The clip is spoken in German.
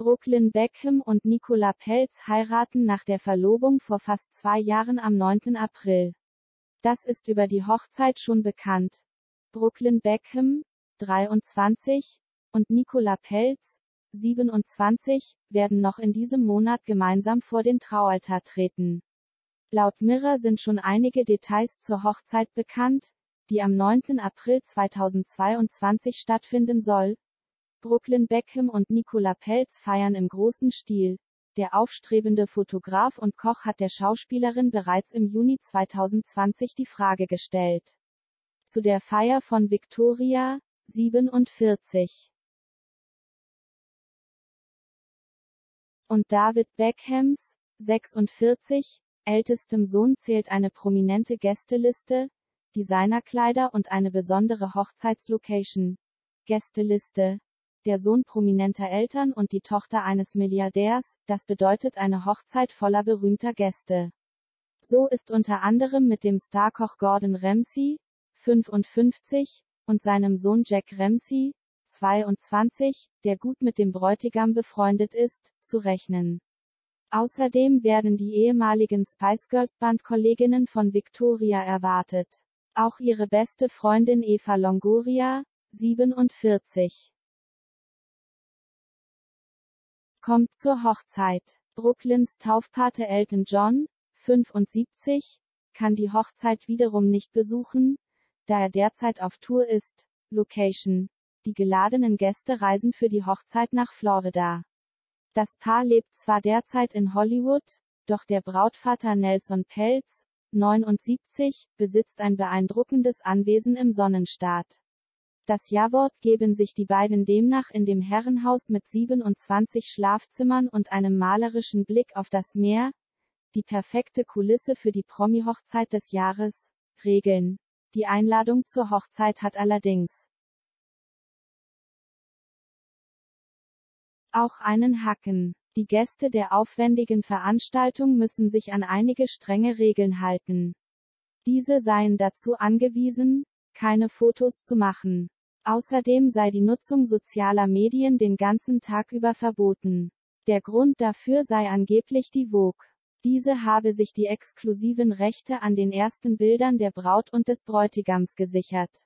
Brooklyn Beckham und Nicola Pelz heiraten nach der Verlobung vor fast zwei Jahren am 9. April. Das ist über die Hochzeit schon bekannt. Brooklyn Beckham, 23, und Nicola Pelz, 27, werden noch in diesem Monat gemeinsam vor den Traualtar treten. Laut Mirror sind schon einige Details zur Hochzeit bekannt, die am 9. April 2022 stattfinden soll, Brooklyn Beckham und Nicola Pelz feiern im großen Stil. Der aufstrebende Fotograf und Koch hat der Schauspielerin bereits im Juni 2020 die Frage gestellt. Zu der Feier von Victoria, 47. Und David Beckhams, 46, ältestem Sohn zählt eine prominente Gästeliste, Designerkleider und eine besondere Hochzeitslocation. Gästeliste der Sohn prominenter Eltern und die Tochter eines Milliardärs, das bedeutet eine Hochzeit voller berühmter Gäste. So ist unter anderem mit dem Starkoch Gordon Ramsay, 55, und seinem Sohn Jack Ramsay, 22, der gut mit dem Bräutigam befreundet ist, zu rechnen. Außerdem werden die ehemaligen Spice Girls Bandkolleginnen von Victoria erwartet. Auch ihre beste Freundin Eva Longoria, 47. kommt zur Hochzeit. Brooklyns Taufpate Elton John, 75, kann die Hochzeit wiederum nicht besuchen, da er derzeit auf Tour ist. Location. Die geladenen Gäste reisen für die Hochzeit nach Florida. Das Paar lebt zwar derzeit in Hollywood, doch der Brautvater Nelson Pelz, 79, besitzt ein beeindruckendes Anwesen im Sonnenstaat. Das Jawort geben sich die beiden demnach in dem Herrenhaus mit 27 Schlafzimmern und einem malerischen Blick auf das Meer, die perfekte Kulisse für die Promi-Hochzeit des Jahres, regeln. Die Einladung zur Hochzeit hat allerdings auch einen Hacken. Die Gäste der aufwendigen Veranstaltung müssen sich an einige strenge Regeln halten. Diese seien dazu angewiesen, keine Fotos zu machen. Außerdem sei die Nutzung sozialer Medien den ganzen Tag über verboten. Der Grund dafür sei angeblich die Vogue. Diese habe sich die exklusiven Rechte an den ersten Bildern der Braut und des Bräutigams gesichert.